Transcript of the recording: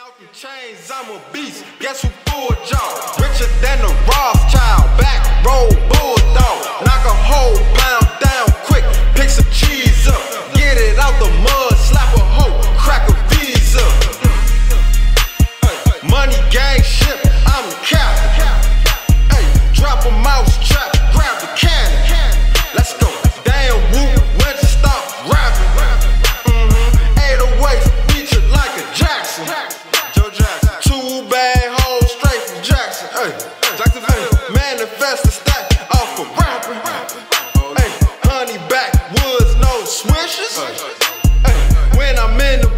Out them chains, I'm a beast. Guess who threw a Manifest the stack off. Hey, honey backwoods, no swishes. Hey, when I'm in the